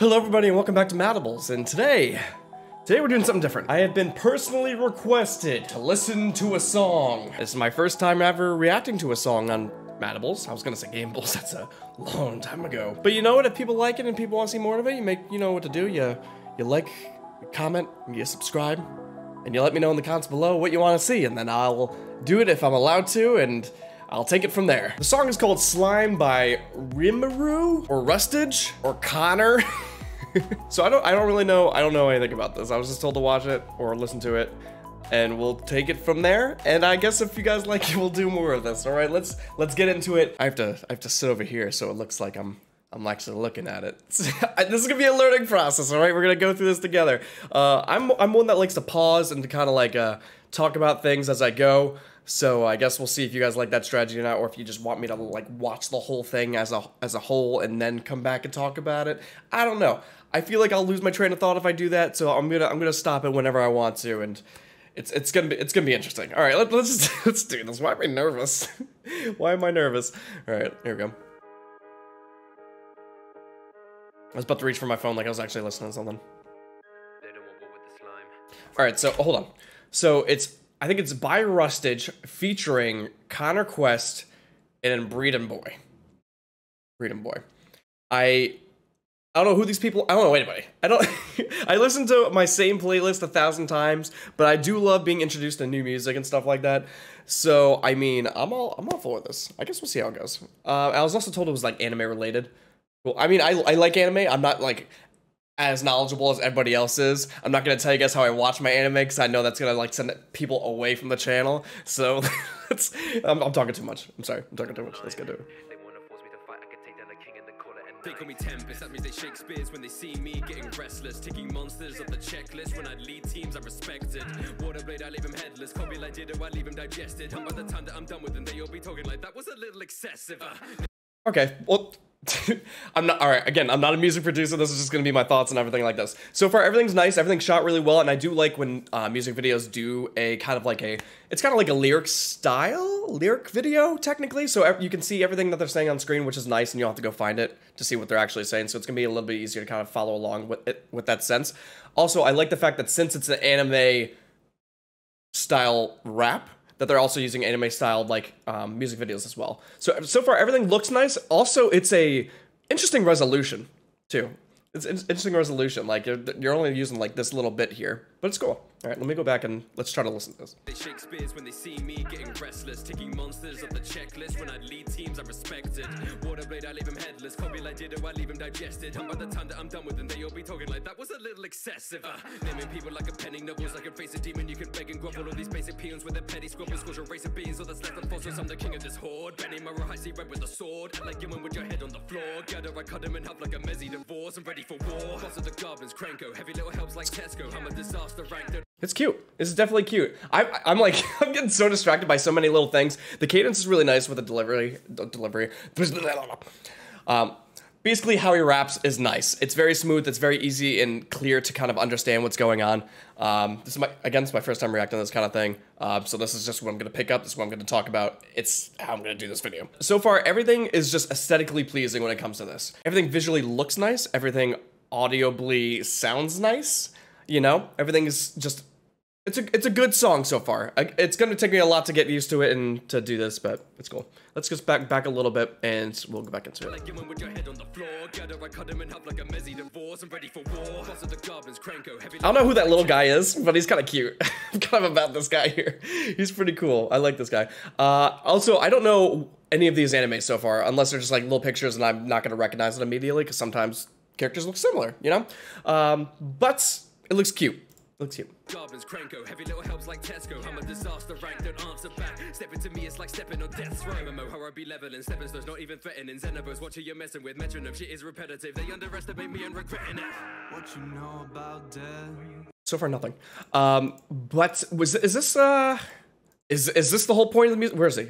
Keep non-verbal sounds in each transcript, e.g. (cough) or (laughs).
Hello everybody and welcome back to Mattables, and today, today we're doing something different. I have been personally requested to listen to a song. This is my first time ever reacting to a song on Mattables. I was gonna say Gamebles, (laughs) that's a long time ago. But you know what, if people like it and people want to see more of it, you make, you know what to do. You, you like, you comment, you subscribe, and you let me know in the comments below what you want to see, and then I'll do it if I'm allowed to, and I'll take it from there. The song is called Slime by Rimuru or Rustage or Connor. (laughs) so I don't I don't really know I don't know anything about this. I was just told to watch it or listen to it and we'll take it from there. And I guess if you guys (laughs) like it, we'll do more of this. All right, let's let's get into it. I have to I have to sit over here so it looks like I'm I'm actually looking at it. (laughs) this is gonna be a learning process. All right, we're gonna go through this together. Uh, I'm I'm one that likes to pause and to kind of like uh, talk about things as I go. So I guess we'll see if you guys like that strategy or not, or if you just want me to like watch the whole thing as a as a whole and then come back and talk about it. I don't know. I feel like I'll lose my train of thought if I do that, so I'm gonna I'm gonna stop it whenever I want to, and it's it's gonna be it's gonna be interesting. All right, let, let's (laughs) let's do this. Why am I nervous? (laughs) Why am I nervous? All right, here we go. I was about to reach for my phone like I was actually listening to something. All right, so hold on. So it's I think it's by Rustage featuring Connor Quest and Breeden Boy. Breeden Boy. I I don't know who these people. I don't know anybody. I don't. (laughs) I listen to my same playlist a thousand times, but I do love being introduced to new music and stuff like that. So I mean, I'm all I'm all for this. I guess we'll see how it goes. Uh, I was also told it was like anime related. Well, I mean, I I like anime. I'm not like as knowledgeable as everybody else is. I'm not gonna tell you guys how I watch my anime because I know that's gonna like send people away from the channel. So (laughs) I'm, I'm talking too much. I'm sorry. I'm talking too much. Let's get to it. They call me Tempest, that means they Shakespeare's when they see me getting restless. Ticking monsters off the checklist. When I lead teams, I'm respected. Waterblade, I leave him headless. Copy like Ditto, I leave him digested. And by the time that I'm done with them, they all be talking like that was a little excessive. Uh. Okay, well, (laughs) I'm not all right. Again, I'm not a music producer. This is just gonna be my thoughts and everything like this. So far, everything's nice. Everything's shot really well, and I do like when uh, music videos do a kind of like a. It's kind of like a lyric style lyric video technically. So you can see everything that they're saying on screen, which is nice, and you don't have to go find it to see what they're actually saying. So it's gonna be a little bit easier to kind of follow along with it with that sense. Also, I like the fact that since it's an anime style rap that they're also using anime styled like um, music videos as well. So so far everything looks nice. Also, it's a interesting resolution too. It's, it's interesting resolution. Like you're, you're only using like this little bit here, but it's cool. All right, let me go back and let's try to listen to this. Shakespeare's when they see me getting restless, monsters the checklist. When I lead teams, I'm respected. Waterblade, I leave him headless. Like I leave him digested. And by the time that I'm done with them, they all be talking like that was a little excessive. Uh, naming people like a nobles, like a face a demon, you can beg and grovel. All these basic peons with their petty cause your race of beings, all that's left. I'm the king of this horde. Benny I see red with a sword. Like with your head on the floor. Gather, I cut him in half like a messy divorce. I'm ready for war. Boss of the Cranko. Heavy little helps like Tesco. I'm a disaster. It's cute. This is definitely cute. I, I'm like, (laughs) I'm getting so distracted by so many little things. The cadence is really nice with the delivery. Delivery. (laughs) Um, basically, how he raps is nice. It's very smooth. It's very easy and clear to kind of understand what's going on. Um, this is my again, it's my first time reacting to this kind of thing. Uh, so this is just what I'm gonna pick up. This is what I'm gonna talk about. It's how I'm gonna do this video. So far, everything is just aesthetically pleasing when it comes to this. Everything visually looks nice. Everything audibly sounds nice. You know, everything is just it's a it's a good song so far. I, it's gonna take me a lot to get used to it and to do this, but it's cool. Let's just back back a little bit and we'll go back into it. I don't know who that little guy is, but he's kind of cute. (laughs) I'm kind of about this guy here. He's pretty cool. I like this guy. Uh, also, I don't know any of these animes so far, unless they're just like little pictures and I'm not gonna recognize it immediately because sometimes characters look similar, you know. Um, but it looks cute. It looks cute. Goblins, Cranko, heavy little helps like Tesco. I'm a disaster rank, don't answer back. Stepping to me, it's like stepping on death's row. MMO, how I be leveling, stepping stones, not even threatening. Xenobos, watch who you're messing with. Metronome, shit is repetitive. They underestimate me and regretting it. What you know about death? So far, nothing. Um, but was is this uh, is is this the whole point of the music? Where is he?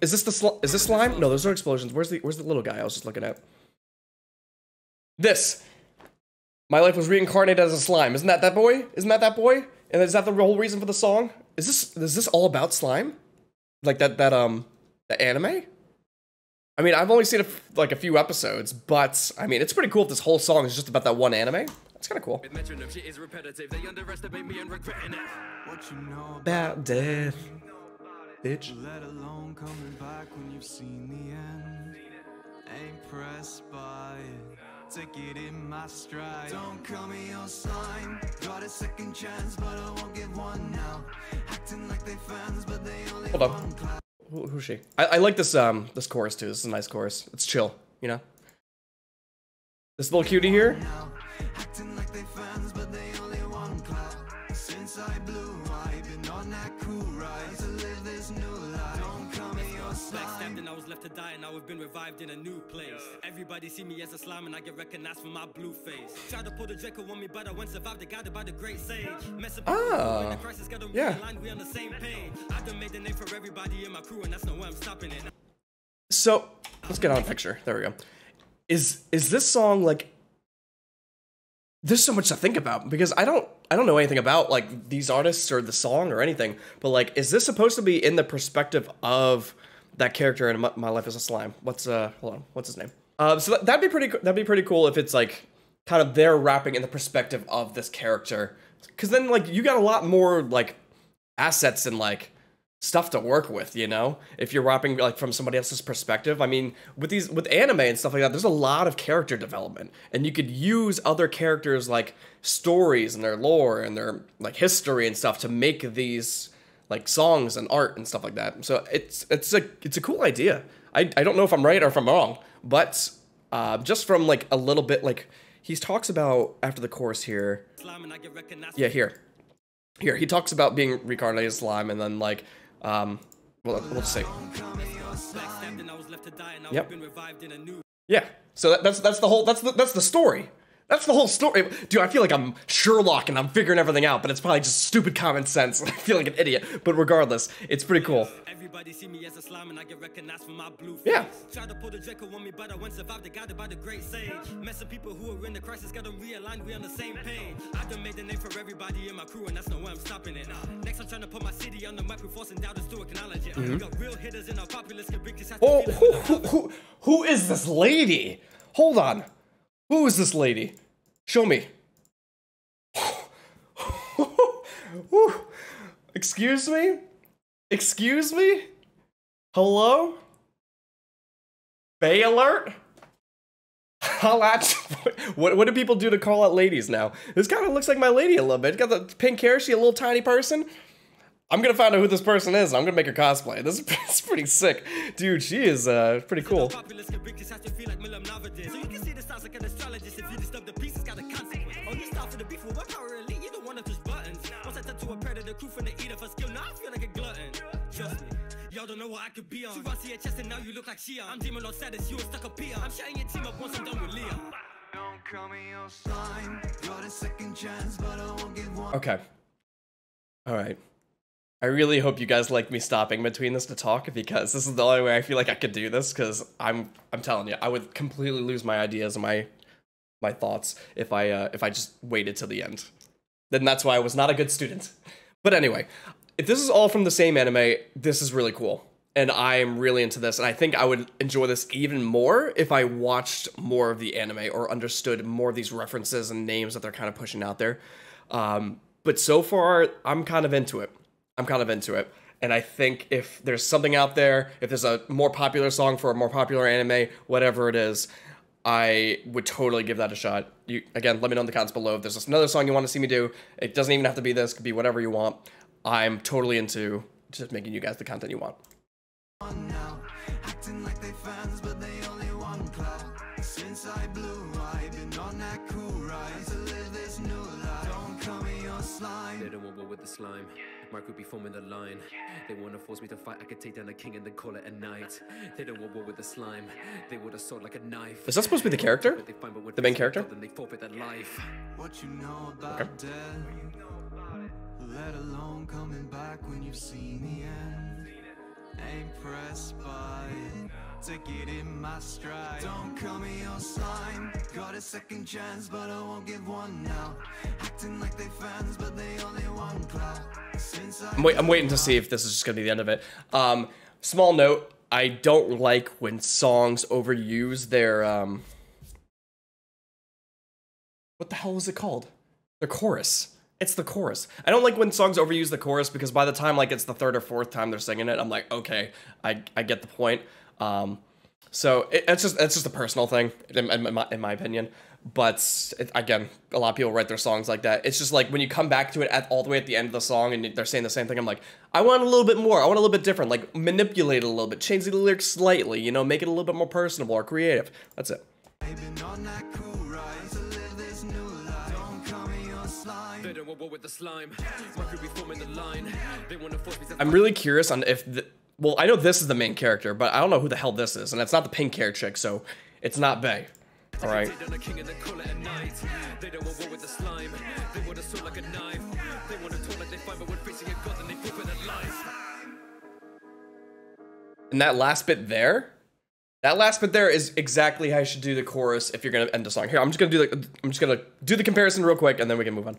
Is this the is this slime? No, those are explosions. Where's the where's the little guy I was just looking at? This. My life was reincarnated as a slime. Isn't that that boy? Isn't that that boy? And is that the whole reason for the song? Is this is this all about slime? Like that that um the anime? I mean, I've only seen a f- like a few episodes, but I mean, it's pretty cool if this whole song is just about that one anime. That's kind of cool. With metronome, shit is repetitive. They underestimate me and regretting it. What you know About death, bitch. let alone coming back when you've seen the end. Ain't pressed by it. Take it in my stride. Don't call me your slime. Got a second chance, but I won't give one now. Acting like they fans, but they only Hold on. Who, who's she? I, I like this um this chorus too. This is a nice chorus. It's chill, you know. This little cutie here. Die and now I've been revived in a new place. Everybody see me as a slime and I get recognized for my blue face. Tried to pull the Draco on me, but I went survived the guided by the great sage. Mess up Ah, when the crisis got them yeah. realigned, we on the same page. I done made the name for everybody in my crew and that's not where I'm stopping it. So let's get on a picture. There we go. Is is this song like? There's so much to think about because I don't I don't know anything about like these artists or the song or anything. But like, is this supposed to be in the perspective of that character in My, Life as a Slime? What's uh hold on, what's his name? Uh, so that, that'd be pretty that'd be pretty cool if it's like kind of they're rapping in the perspective of this character because then like you got a lot more like assets and like stuff to work with, you know? If you're rapping like from somebody else's perspective. I mean, with these with anime and stuff like that, there's a lot of character development. And you could use other characters like stories and their lore and their like history and stuff to make these like songs and art and stuff like that. So it's it's a it's a cool idea. I I don't know if I'm right or if I'm wrong, but uh, just from like a little bit like he talks about after the chorus here. Yeah, here. Here, he talks about being reincarnated slime and then like um well we'll now Yep. Yeah. So that, that's that's the whole that's the that's the story. That's the whole story. Dude, I feel like I'm Sherlock and I'm figuring everything out, but it's probably just stupid common sense. (laughs) I feel like an idiot. But regardless, it's pretty cool. Everybody see me as a slime and I get recognized for my blue face. Yeah. Tried to pull the Draco on me, but I went survived the guided by the great sage. Messing people who are in the crisis, got them realigned, we on the same page. I done made the name for everybody in my crew, and that's not where I'm stopping it. Next, I'm trying to put my city on the map, forcing doubters to acknowledge it. We mm-hmm. got real hitters in our populace, can big this Oh, who, who, who, who is this lady? Hold on. Who is this lady? Show me. (laughs) Excuse me? Excuse me? Hello? Bay alert? (laughs) What, what do people do to call out ladies now? This kind of looks like my lady a little bit. Got the pink hair, she a little tiny person. I'm gonna find out who this person is. I'm gonna make her cosplay. This is (laughs) it's pretty sick, dude. She is uh pretty cool. Populace can big this has to feel like Milim Nava did. So you can see this sounds like an astrologist. If you disturb the peace, it's got a consequence. You start for the beef with what power elite, you don't wanna push buttons. Once I turn to a predator, crew from the eater for skill, now I feel like a glutton. Trust me. Y'all don't know what I could be on. So I see your chest and now you look like Shia. I'm demon on status, you a stuck up peon. I'm shutting your team up once I'm done with Leon. Don't call me your slime. Got a second chance, but I won't give one. Okay. All right. I really hope you guys like me stopping between this to talk because this is the only way I feel like I could do this because I'm I'm telling you I would completely lose my ideas and my my thoughts if I uh, if I just waited till the end. Then that's why I was not a good student. But anyway, if this is all from the same anime, this is really cool. And I'm really into this, and I think I would enjoy this even more if I watched more of the anime or understood more of these references and names that they're kind of pushing out there. Um, but so far, I'm kind of into it. I'm kind of into it. And I think if there's something out there, if there's a more popular song for a more popular anime, whatever it is, I would totally give that a shot. You again, let me know in the comments below if there's another song you want to see me do. It doesn't even have to be this; it could be whatever you want. I'm totally into just making you guys the content you want. Slime. They don't want war with the slime. My would be forming the line. They wanna force me to fight. I could take down a king and then call it a night. They don't want war with the slime. They would a sword like a knife. Is that supposed to be the character? But they find but The main character? Then they forfeit their life. What you know about Okay. death? Let alone coming back when you've seen the end. Ain't pressed by it. Take it in my stride. Don't call me your. Got a second chance, but I won't give one now. Acting like they fans, but they only want clout. Since I'm, wait, I'm waiting to see if this is just gonna be the end of it. Um, small note: I don't like when songs overuse their um what the hell is it called? The chorus. It's the chorus. I don't like when songs overuse the chorus because by the time like it's the third or fourth time they're singing it, I'm like, okay, I I get the point. Um, so it, it's just it's just a personal thing in, in, my, in my opinion. But it, again, a lot of people write their songs like that. It's just like when you come back to it at all the way at the end of the song and they're saying the same thing. I'm like, I want a little bit more. I want a little bit different. Like manipulate it a little bit, change the lyrics slightly. You know, make it a little bit more personable or creative. That's it. I'm really curious on if the, well, I know this is the main character, but I don't know who the hell this is, and it's not the pink hair chick, so it's not Bay. All right. They done a king and they call it a night. They don't want war with the slime. They want a sword like a knife. They want to talk like they fight, but when facing a god, then they forfeit their life. And that last bit there, that last bit there is exactly how you should do the chorus if you're gonna end a song. Here, I'm just gonna do the, I'm just gonna do the comparison real quick, and then we can move on.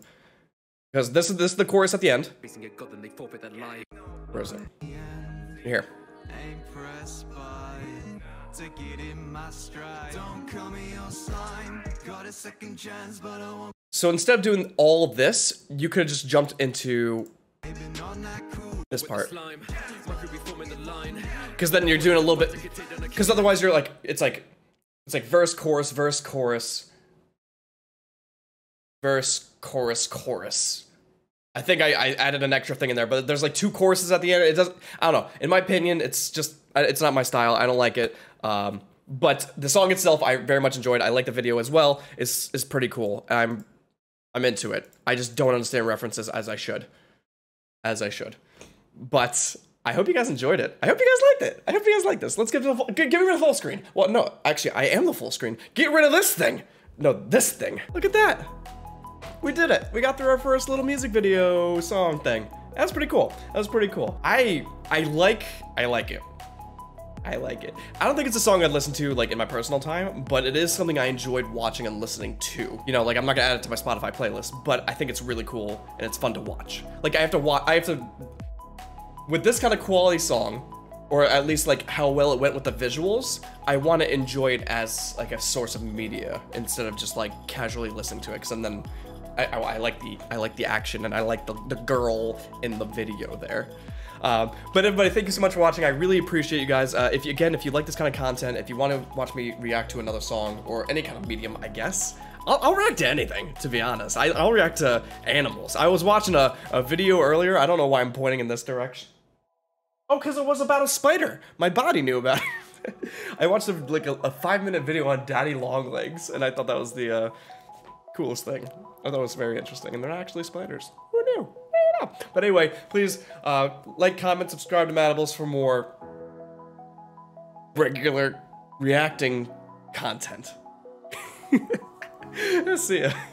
Because this is this is the chorus at the end. Facing a god, then they forfeit their life. Where is it? Here. Ain't pressed by it. Take it in my stride. Don't call me your slime. Got a second chance, but I won't. So instead of doing all this, you could have just jumped into Been on that cool. this part. Slime. Why could we form in the line? Because then you're doing a little bit. Because otherwise you're like, it's like, it's like verse, chorus, verse, chorus, verse, chorus, chorus. I think I, I added an extra thing in there, but there's like two choruses at the end. It doesn't. I don't know. In my opinion, it's just it's not my style. I don't like it. Um, but the song itself, I very much enjoyed. I like the video as well. is is pretty cool. I'm I'm into it. I just don't understand references as I should, as I should. But I hope you guys enjoyed it. I hope you guys liked it. I hope you guys like this. Let's to the full, the full screen. Well, no, actually, I am the full screen. Get rid of this thing. No, this thing. Look at that. We did it. We got through our first little music video song thing. That's pretty cool. That was pretty cool. I I like I like it. I like it. I don't think it's a song I'd listen to like in my personal time, but it is something I enjoyed watching and listening to. You know, like I'm not gonna add it to my Spotify playlist, but I think it's really cool and it's fun to watch. Like I have to watch. I have to with this kind of quality song, or at least like how well it went with the visuals, I want to enjoy it as like a source of media instead of just like casually listening to it. Because then I, I, like the I like the action and I like the, the girl in the video there. Um, but everybody, thank you so much for watching. I really appreciate you guys. Uh, if you again, if you like this kind of content, if you want to watch me react to another song or any kind of medium, I guess. I'll, I'll react to anything, to be honest. I, I'll react to animals. I was watching a, a video earlier. I don't know why I'm pointing in this direction. Oh, because it was about a spider. My body knew about it. (laughs) I watched a, like a, a five minute video on Daddy Longlegs, and I thought that was the uh, coolest thing. I thought it was very interesting, and they're actually spiders. Who knew? But anyway, please uh, like, comment, subscribe to Mattables for more regular reacting content. (laughs) See ya.